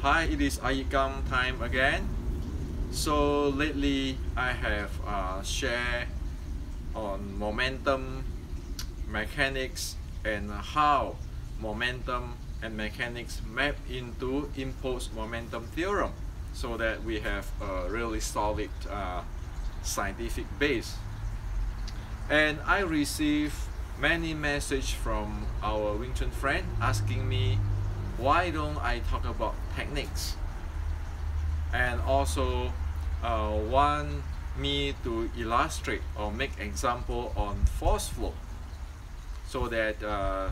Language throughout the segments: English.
Hi, it is iYikKam time again. So lately I have uh, shared on momentum mechanics and how momentum and mechanics map into impulse momentum theorem so that we have a really solid uh, scientific base. And I received many messages from our Wing Chun friend asking me why don't I talk about techniques? And also uh, want me to illustrate or make example on force flow so that uh,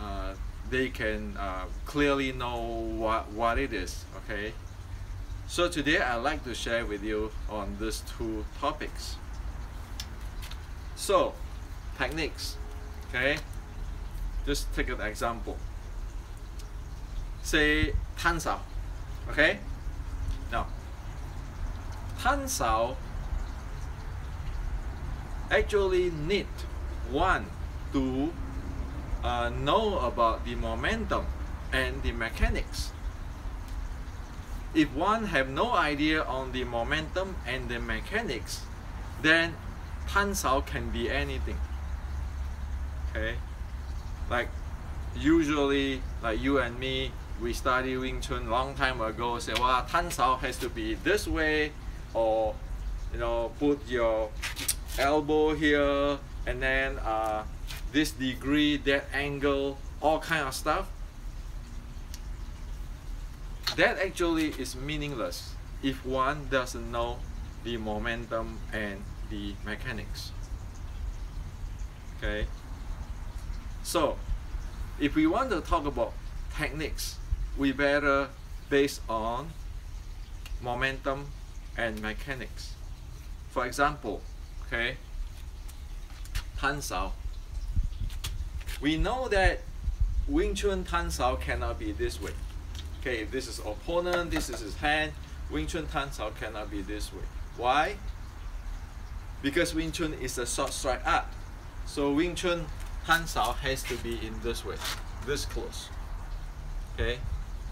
uh, they can uh, clearly know what, what it is okay? So today I'd like to share with you on these two topics. So techniques okay? Just take an example say Tan Sao. Okay? Now, Tan Sao actually need one to uh, know about the momentum and the mechanics. If one have no idea on the momentum and the mechanics, then Tan Sao can be anything. Okay? Like usually like you and me we studied Wing Chun long time ago say well Tan Sao has to be this way or you know put your elbow here and then uh, this degree that angle all kind of stuff. That actually is meaningless if one doesn't know the momentum and the mechanics. Okay? So if we want to talk about techniques we better based on momentum and mechanics. For example, okay, Tan. We know that Wing Chun Tan cannot be this way. Okay, if this is opponent, this is his hand, Wing Chun Tan cannot be this way. Why? Because Wing Chun is a short strike art. So Wing Chun Tan has to be in this way, this close. Okay,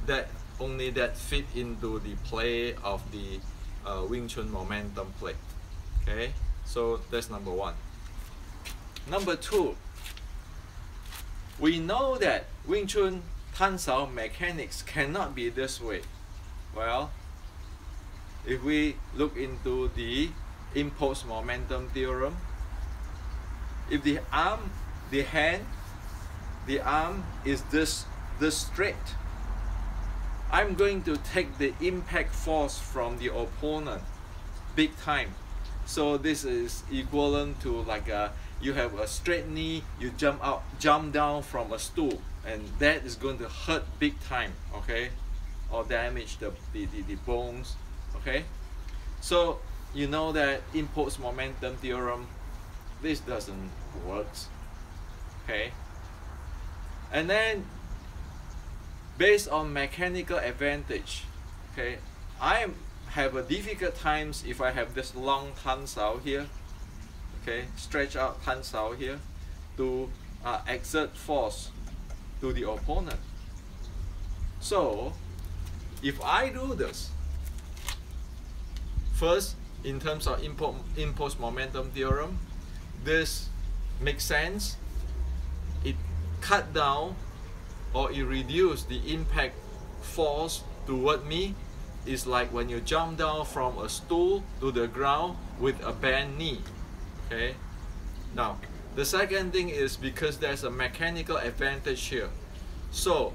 that only that fit into the play of the uh, Wing Chun momentum play. Okay, so that's number one. Number two, we know that Wing Chun Tan Sao mechanics cannot be this way. Well, if we look into the impulse momentum theorem, if the arm, the hand, the arm is this this straight, I'm going to take the impact force from the opponent big time. So this is equivalent to like a, you have a straight knee, you jump out, jump down from a stool, and that is going to hurt big time, okay? Or damage the, the, the, the bones, okay? So you know that impulse momentum theorem, this doesn't work, okay? And then based on mechanical advantage okay? I have a difficult times if I have this long sao here okay? Stretch out sao here to uh, exert force to the opponent. So if I do this first in terms of impulse momentum theorem this makes sense. It cut down or it reduce the impact force toward me is like when you jump down from a stool to the ground with a bent knee okay? Now the second thing is because there's a mechanical advantage here. So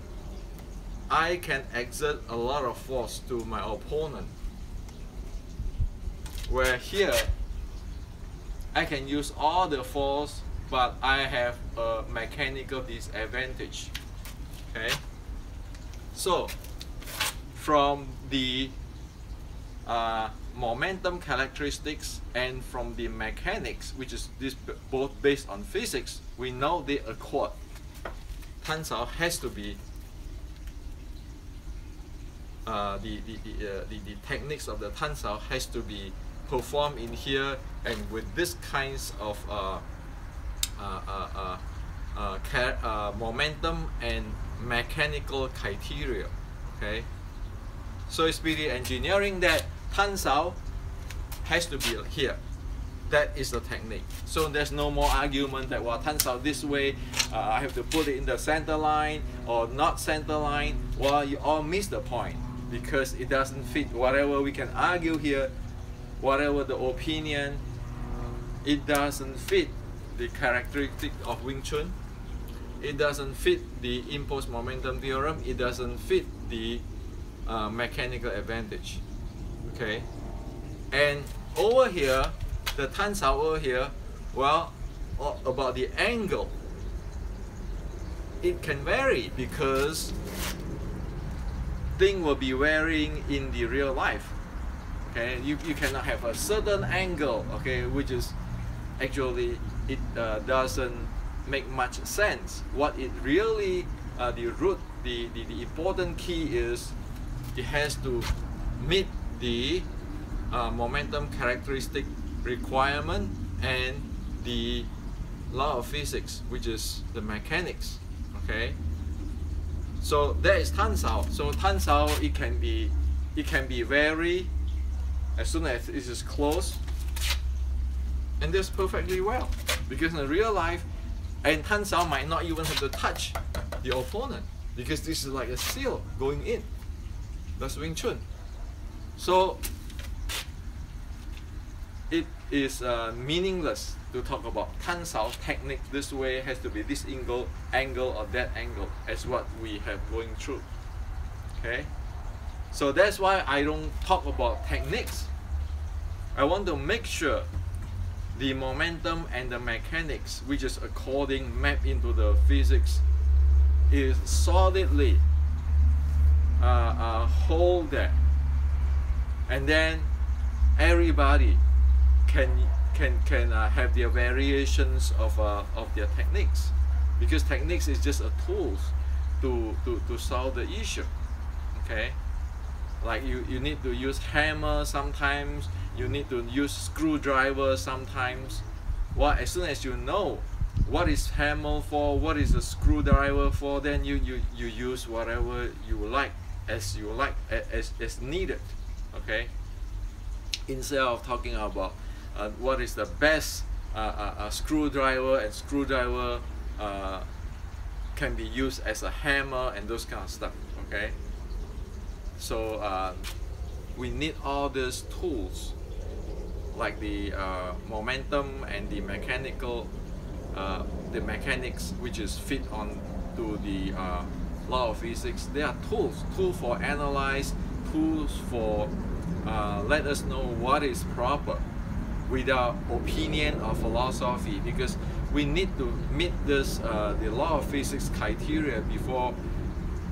I can exert a lot of force to my opponent. Where here I can use all the force but I have a mechanical disadvantage okay? So from the uh, momentum characteristics and from the mechanics which is this both based on physics we know they accord. Tan Sao has to be uh, the, the, the, uh, the, the techniques of the Tan Sao has to be performed in here and with this kinds of uh, uh, uh, uh momentum and mechanical criteria okay So it's really engineering that Tan Sao has to be here. That is the technique. So there's no more argument that well Tan Sao this way, uh, I have to put it in the center line or not center line. Well, you all miss the point because it doesn't fit whatever we can argue here, whatever the opinion, it doesn't fit the characteristic of Wing Chun. It doesn't fit the impulse momentum theorem. It doesn't fit the uh, mechanical advantage. Okay, and over here, the Tan Sao over here, well, about the angle, it can vary because thing will be varying in the real life. Okay, you, you cannot have a certain angle, okay, which is actually it uh, doesn't make much sense. What it really, uh, the root, the, the, the important key is it has to meet the uh, momentum characteristic requirement and the law of physics, which is the mechanics. Okay. So that is Tan Sao. So Tan Sao it can be it can be very as soon as it is close and that's perfectly well. Because in real life and Tan Sao might not even have to touch the opponent because this is like a seal going in. That's Wing Chun. So it is uh, meaningless to talk about Tan Sao technique this way has to be this angle angle or that angle as what we have going through okay so that's why I don't talk about techniques I want to make sure the momentum and the mechanics which is according map into the physics is solidly uh, uh, hold that. And then everybody can can can uh, have their variations of uh, of their techniques. Because techniques is just a tools to to to solve the issue okay? Like you you need to use hammer sometimes you need to use screwdriver sometimes. Well as soon as you know what is hammer for what is a screwdriver for then you you you use whatever you like as you like as as needed okay? Instead of talking about uh, what is the best uh, uh, uh, screwdriver and screwdriver uh, can be used as a hammer and those kind of stuff okay? So we need all these tools like the uh, momentum and the mechanical uh, the mechanics which is fit on to the uh, law of physics. They are tools tools for analyze tools for uh, let us know what is proper without opinion or philosophy because we need to meet this uh, the law of physics criteria before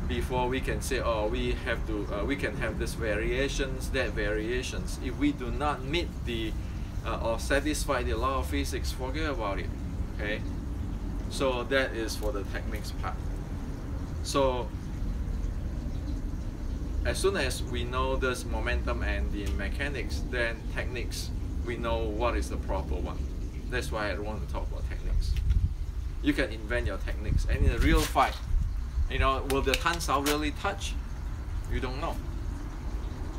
before we can say oh we have to uh, we can have this variations that variations if we do not meet the uh, or satisfy the law of physics forget about it okay so that is for the techniques part so as soon as we know this momentum and the mechanics then techniques we know what is the proper one. That's why I don't want to talk about techniques. You can invent your techniques. And in a real fight, you know, will the Tan Sao really touch? You don't know.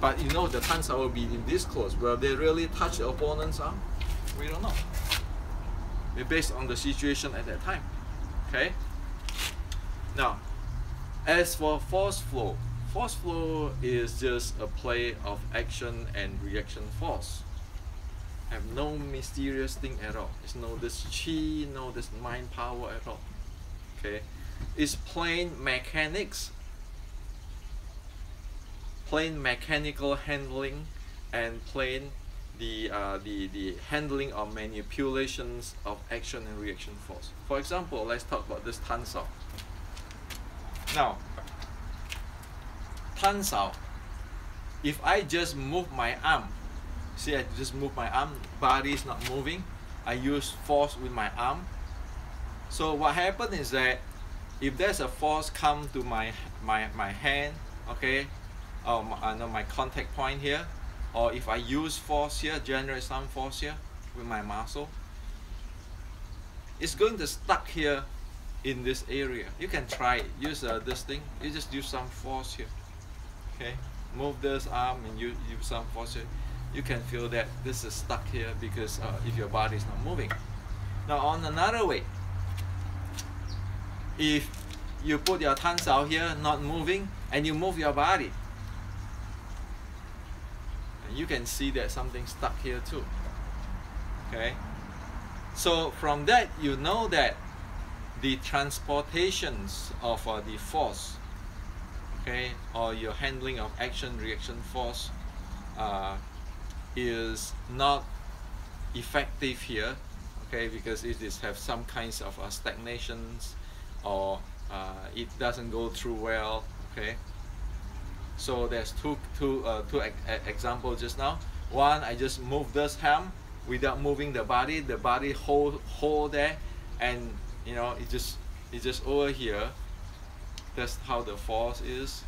But you know the Tan Sao will be in this close. Will they really touch the opponent's arm? We don't know. It's based on the situation at that time. Okay? Now, as for force flow, force flow is just a play of action and reaction force have no mysterious thing at all. It's no this chi, no this mind power at all. Okay, it's plain mechanics, plain mechanical handling, and plain the uh, the the handling or manipulations of action and reaction force. For example, let's talk about this Tan Sao. Now, Tan Sao. If I just move my arm See, I just move my arm, body is not moving. I use force with my arm. So what happens is that if there's a force come to my my my hand, okay, or my, my contact point here, or if I use force here, generate some force here with my muscle, it's going to stuck here in this area. You can try it. Use uh, this thing. You just use some force here. Okay. move this arm and you use some force, here you can feel that this is stuck here because uh, if your body is not moving. Now on another way, if you put your thumbs out here, not moving, and you move your body, and you can see that something stuck here too. Okay? So from that, you know that the transportations of uh, the force, okay, or your handling of action reaction force uh, is not effective here, okay, because it is have some kinds of uh, stagnations or uh, it doesn't go through well, okay. So there's two, two, uh, two examples just now. One, I just move this ham without moving the body. The body hold, hold there and you know it just it's just over here that's how the force is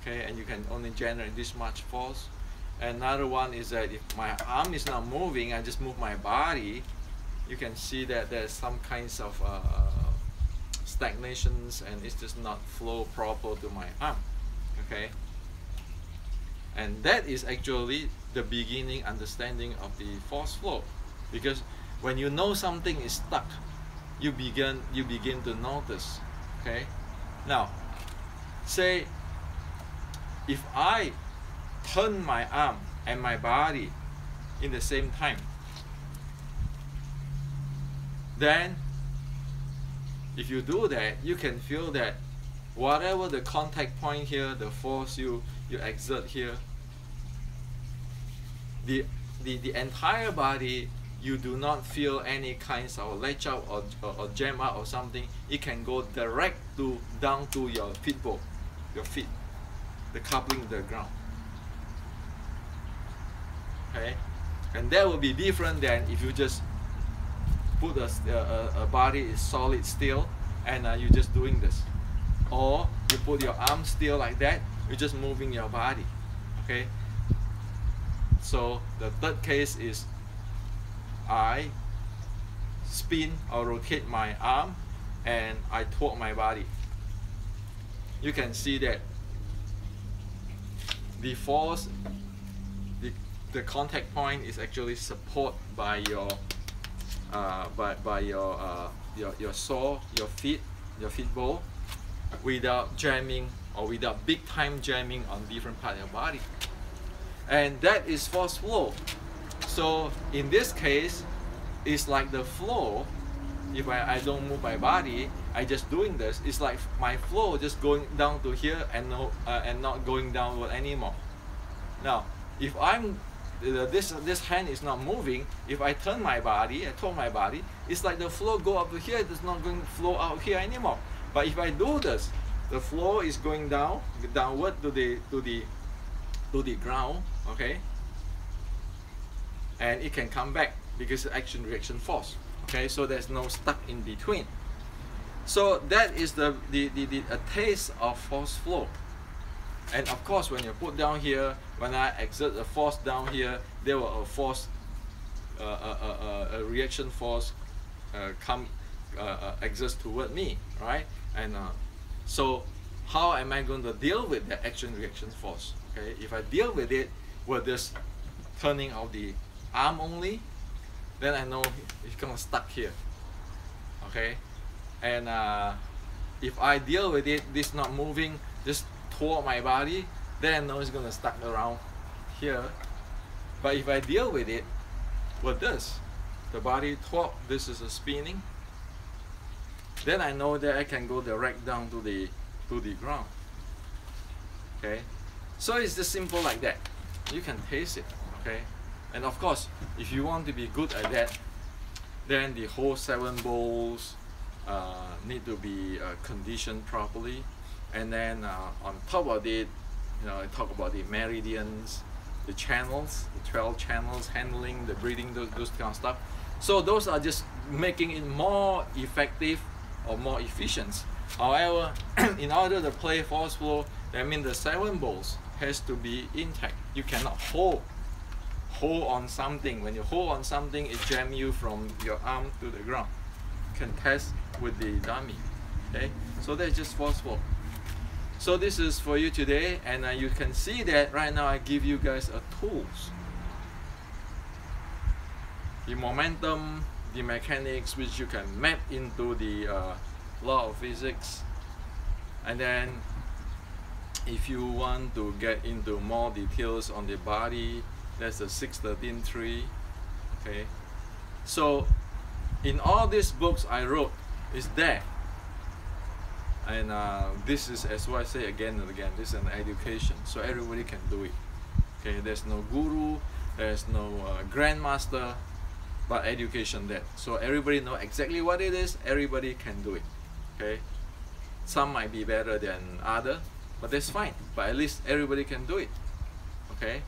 okay and you can only generate this much force another one is that if my arm is not moving I just move my body you can see that there's some kinds of uh, stagnations and it's just not flow proper to my arm okay? And that is actually the beginning understanding of the force flow. Because when you know something is stuck you begin you begin to notice okay? Now say if I turn my arm and my body in the same time then if you do that you can feel that whatever the contact point here the force you you exert here the the, the entire body you do not feel any kinds of latch out or, or, or, jam out or something, it can go direct to down to your feet ball, your feet, the coupling the ground. Okay, and that will be different than if you just put a, a, a body is solid still and uh, you're just doing this, or you put your arm still like that, you're just moving your body. Okay. So the third case is I spin or rotate my arm and I torque my body. You can see that the force, the, the contact point is actually support by your uh, by, by your, uh, your your sole, your feet, your feet ball, without jamming or without big time jamming on different part of your body. And that is force flow. So in this case, it's like the flow. If I, I don't move my body, I just doing this. It's like my flow just going down to here and no uh, and not going downward anymore. Now, if I'm this this hand is not moving. If I turn my body, I turn my body, it's like the flow go up here. It's not going to flow out here anymore. But if I do this, the flow is going down downward to the to the to the ground. Okay, and it can come back because action reaction force okay so there's no stuck in between so that is the, the, the, the a taste of force flow and of course when you put down here when I exert a force down here there will a force uh, a, a, a, a reaction force uh, come uh, uh, toward me right and uh, so how am I going to deal with the action reaction force okay if I deal with it with this turning of the arm only, then I know it's gonna stuck here. Okay, and uh, if I deal with it, this not moving, just toward my body, then I know it's gonna stuck around here. But if I deal with it with this, the body toward this is a spinning, then I know that I can go direct down to the to the ground. Okay, so it's just simple like that. You can taste it. Okay. And of course, if you want to be good at that, then the whole seven bowls uh, need to be uh, conditioned properly. And then uh, on top of it, you know, I talk about the meridians, the channels, the 12 channels, handling, the breathing, those, those kind of stuff. So those are just making it more effective or more efficient. However, in order to play force flow, that means the seven balls has to be intact. You cannot hold hold on something. When you hold on something, it jam you from your arm to the ground. You can test with the dummy. Okay, so that's just force flow. So this is for you today and uh, you can see that right now I give you guys a tools. The momentum the mechanics which you can map into the uh, law of physics. And then if you want to get into more details on the body that's the 613.3 okay? So in all these books I wrote is there and uh, this is as what I say again and again this is an education so everybody can do it. Okay there's no guru there's no uh, grandmaster but education there. So everybody know exactly what it is everybody can do it. Okay? Some might be better than other but that's fine. But at least everybody can do it. Okay